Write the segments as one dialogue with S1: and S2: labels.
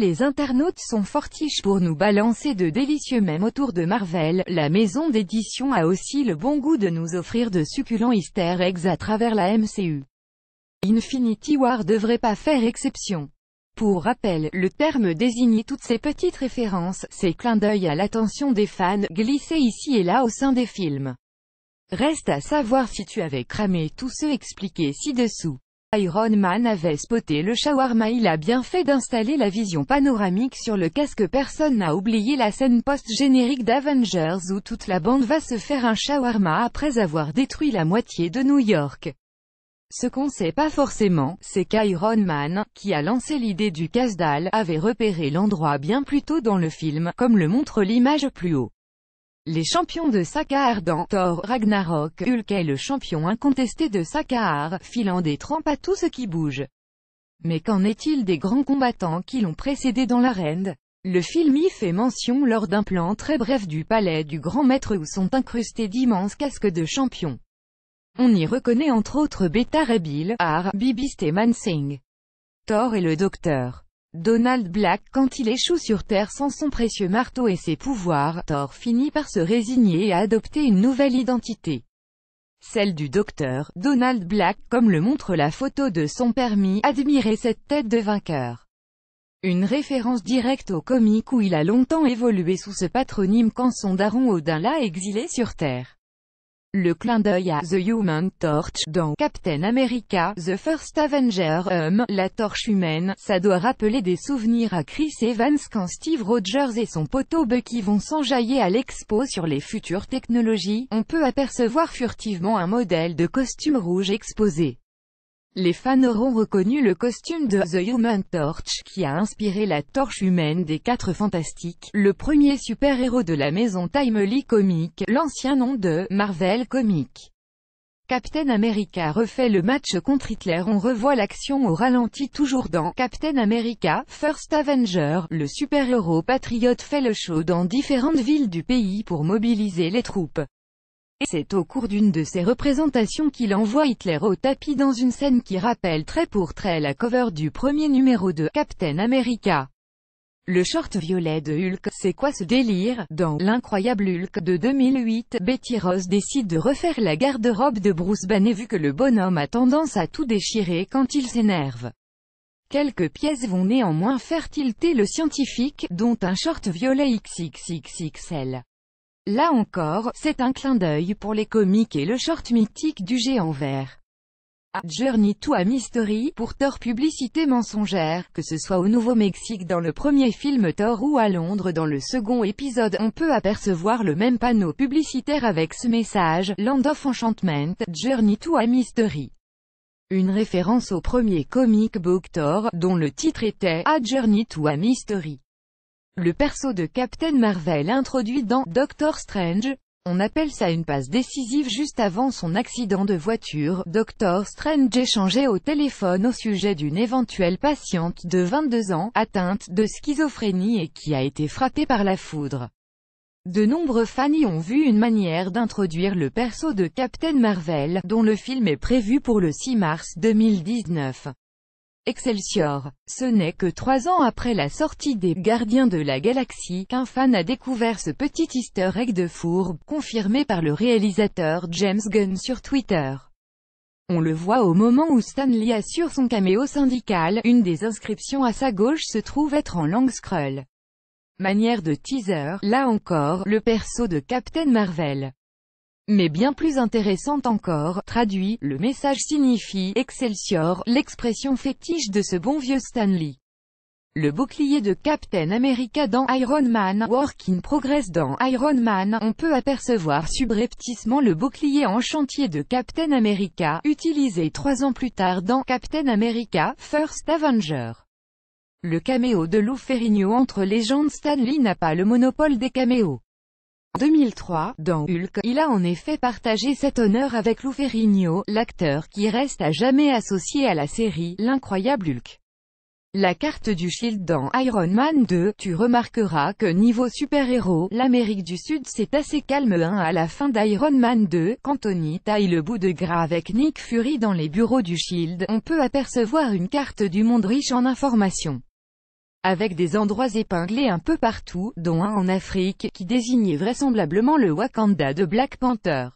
S1: les internautes sont fortiches pour nous balancer de délicieux mèmes autour de Marvel, la maison d'édition a aussi le bon goût de nous offrir de succulents easter eggs à travers la MCU. Infinity War devrait pas faire exception. Pour rappel, le terme désigne toutes ces petites références, ces clins d'œil à l'attention des fans, glissés ici et là au sein des films. Reste à savoir si tu avais cramé tous ceux expliqués ci-dessous. Iron Man avait spoté le shawarma il a bien fait d'installer la vision panoramique sur le casque personne n'a oublié la scène post-générique d'Avengers où toute la bande va se faire un shawarma après avoir détruit la moitié de New York. Ce qu'on sait pas forcément, c'est qu'Iron Man, qui a lancé l'idée du casse-dalle, avait repéré l'endroit bien plus tôt dans le film, comme le montre l'image plus haut. Les champions de Sakahar dans Thor Ragnarok, Hulk est le champion incontesté de Sakahar, filant des trempes à tout ce qui bouge. Mais qu'en est-il des grands combattants qui l'ont précédé dans l'arène? Le film y fait mention lors d'un plan très bref du palais du grand maître où sont incrustés d'immenses casques de champions. On y reconnaît entre autres Beta Ray Bill, Ar, Bibiste et Mansing. Thor et le Docteur. Donald Black quand il échoue sur Terre sans son précieux marteau et ses pouvoirs, Thor finit par se résigner et adopter une nouvelle identité. Celle du docteur, Donald Black, comme le montre la photo de son permis, admirer cette tête de vainqueur. Une référence directe au comique où il a longtemps évolué sous ce patronyme quand son daron Odin l'a exilé sur Terre. Le clin d'œil à The Human Torch dans Captain America, The First Avenger, um, la torche humaine, ça doit rappeler des souvenirs à Chris Evans quand Steve Rogers et son poteau Bucky vont s'enjailler à l'expo sur les futures technologies, on peut apercevoir furtivement un modèle de costume rouge exposé. Les fans auront reconnu le costume de The Human Torch, qui a inspiré la torche humaine des Quatre Fantastiques, le premier super-héros de la maison Timely Comics, l'ancien nom de Marvel Comics. Captain America refait le match contre Hitler On revoit l'action au ralenti toujours dans Captain America, First Avenger, le super-héros patriote fait le show dans différentes villes du pays pour mobiliser les troupes. C'est au cours d'une de ces représentations qu'il envoie Hitler au tapis dans une scène qui rappelle très pour trait la cover du premier numéro de Captain America. Le short violet de Hulk, c'est quoi ce délire? Dans L'incroyable Hulk de 2008, Betty Ross décide de refaire la garde-robe de Bruce Banner vu que le bonhomme a tendance à tout déchirer quand il s'énerve. Quelques pièces vont néanmoins faire tilter le scientifique, dont un short violet XXXXL. Là encore, c'est un clin d'œil pour les comiques et le short mythique du géant vert. A Journey to a Mystery, pour Thor publicité mensongère, que ce soit au Nouveau-Mexique dans le premier film Thor ou à Londres dans le second épisode, on peut apercevoir le même panneau publicitaire avec ce message, Land of Enchantment, Journey to a Mystery. Une référence au premier comic book Thor, dont le titre était A Journey to a Mystery. Le perso de Captain Marvel introduit dans Doctor Strange, on appelle ça une passe décisive juste avant son accident de voiture. Doctor Strange échangeait au téléphone au sujet d'une éventuelle patiente de 22 ans, atteinte de schizophrénie et qui a été frappée par la foudre. De nombreux fans y ont vu une manière d'introduire le perso de Captain Marvel, dont le film est prévu pour le 6 mars 2019. Excelsior. Ce n'est que trois ans après la sortie des Gardiens de la Galaxie qu'un fan a découvert ce petit easter egg de fourbe, confirmé par le réalisateur James Gunn sur Twitter. On le voit au moment où Stanley assure son caméo syndical, une des inscriptions à sa gauche se trouve être en langue scroll. Manière de teaser, là encore, le perso de Captain Marvel. Mais bien plus intéressante encore, traduit, le message signifie « Excelsior », l'expression fétiche de ce bon vieux Stanley. Le bouclier de Captain America dans Iron Man, Work in Progress dans Iron Man, on peut apercevoir subrepticement le bouclier en chantier de Captain America, utilisé trois ans plus tard dans Captain America, First Avenger. Le caméo de Lou Ferrigno entre légendes Stanley n'a pas le monopole des caméos. En 2003, dans Hulk, il a en effet partagé cet honneur avec Lou Ferrigno, l'acteur qui reste à jamais associé à la série, l'incroyable Hulk. La carte du Shield dans Iron Man 2, tu remarqueras que niveau super-héros, l'Amérique du Sud c'est assez calme 1 à la fin d'Iron Man 2, quand Tony taille le bout de gras avec Nick Fury dans les bureaux du Shield, on peut apercevoir une carte du monde riche en informations. Avec des endroits épinglés un peu partout, dont un en Afrique, qui désignait vraisemblablement le Wakanda de Black Panther.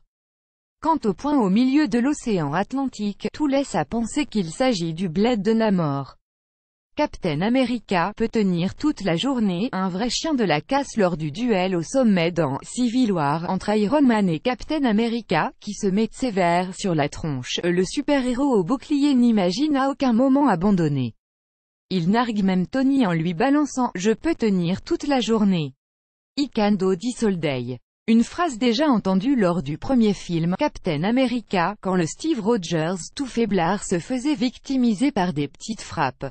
S1: Quant au point au milieu de l'océan Atlantique, tout laisse à penser qu'il s'agit du bled de Namor. Captain America peut tenir toute la journée, un vrai chien de la casse lors du duel au sommet dans Civil War entre Iron Man et Captain America, qui se met sévère sur la tronche. Le super-héros au bouclier n'imagine à aucun moment abandonner. Il nargue même Tony en lui balançant « Je peux tenir toute la journée ». Ikando dit Solday. Une phrase déjà entendue lors du premier film Captain America, quand le Steve Rogers tout faiblard se faisait victimiser par des petites frappes.